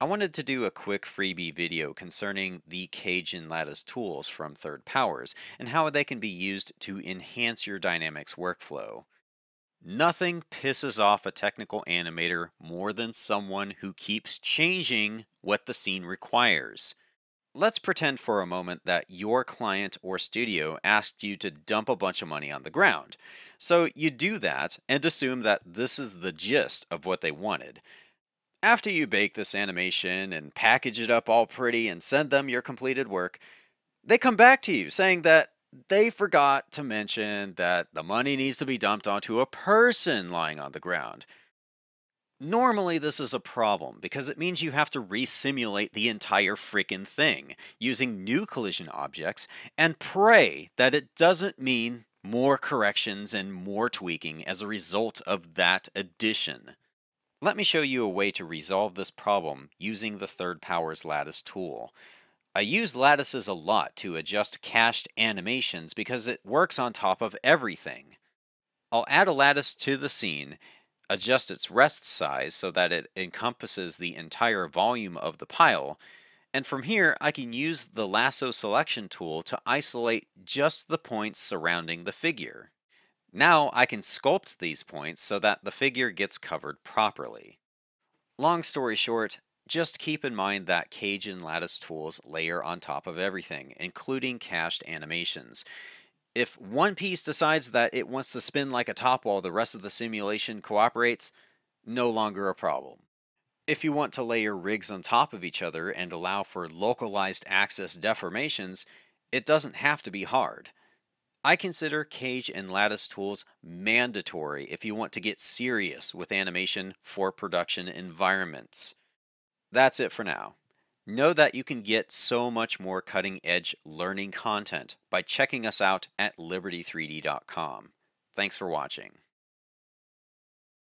I wanted to do a quick freebie video concerning the Cage and Lattice tools from Third Powers and how they can be used to enhance your Dynamics workflow. Nothing pisses off a technical animator more than someone who keeps changing what the scene requires. Let's pretend for a moment that your client or studio asked you to dump a bunch of money on the ground. So you do that and assume that this is the gist of what they wanted. After you bake this animation and package it up all pretty and send them your completed work, they come back to you saying that they forgot to mention that the money needs to be dumped onto a person lying on the ground. Normally, this is a problem because it means you have to resimulate the entire freaking thing using new collision objects and pray that it doesn't mean more corrections and more tweaking as a result of that addition. Let me show you a way to resolve this problem using the Third Powers Lattice tool. I use lattices a lot to adjust cached animations because it works on top of everything. I'll add a lattice to the scene, adjust its rest size so that it encompasses the entire volume of the pile, and from here I can use the lasso selection tool to isolate just the points surrounding the figure. Now I can sculpt these points so that the figure gets covered properly. Long story short, just keep in mind that cage and lattice tools layer on top of everything, including cached animations. If one piece decides that it wants to spin like a top while the rest of the simulation cooperates, no longer a problem. If you want to layer rigs on top of each other and allow for localized axis deformations, it doesn't have to be hard. I consider cage and lattice tools mandatory if you want to get serious with animation for production environments. That's it for now. Know that you can get so much more cutting edge learning content by checking us out at liberty3d.com. Thanks for watching.